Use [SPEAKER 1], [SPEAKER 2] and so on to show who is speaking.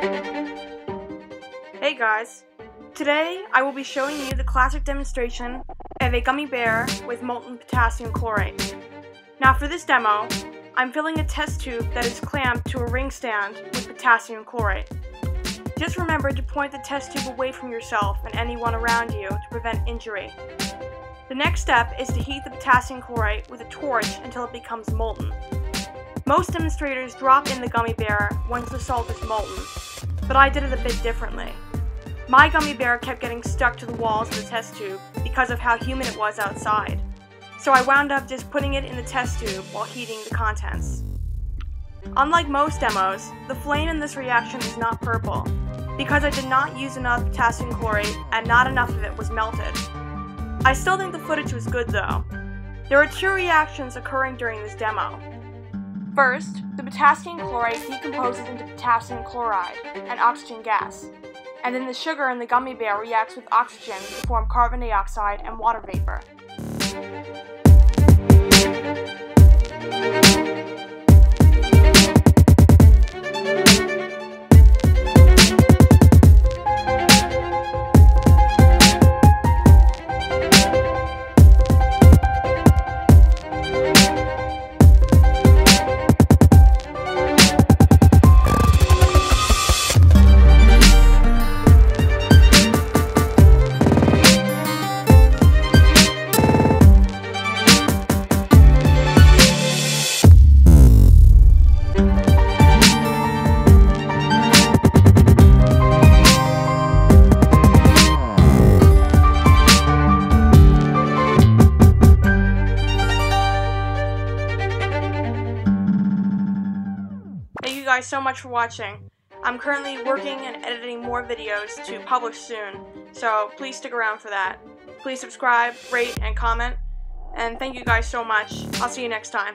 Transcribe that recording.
[SPEAKER 1] Hey guys, today I will be showing you the classic demonstration of a gummy bear with molten potassium chlorate. Now for this demo, I'm filling a test tube that is clamped to a ring stand with potassium chlorate. Just remember to point the test tube away from yourself and anyone around you to prevent injury. The next step is to heat the potassium chlorate with a torch until it becomes molten. Most demonstrators drop in the gummy bear once the salt is molten, but I did it a bit differently. My gummy bear kept getting stuck to the walls of the test tube because of how humid it was outside, so I wound up just putting it in the test tube while heating the contents. Unlike most demos, the flame in this reaction is not purple, because I did not use enough potassium chlorate and not enough of it was melted. I still think the footage was good though. There are two reactions occurring during this demo. First, the potassium chlorate decomposes into potassium chloride, an oxygen gas, and then the sugar in the gummy bear reacts with oxygen to form carbon dioxide and water vapor. Guys so much for watching. I'm currently working and editing more videos to publish soon, so please stick around for that. Please subscribe, rate, and comment, and thank you guys so much. I'll see you next time.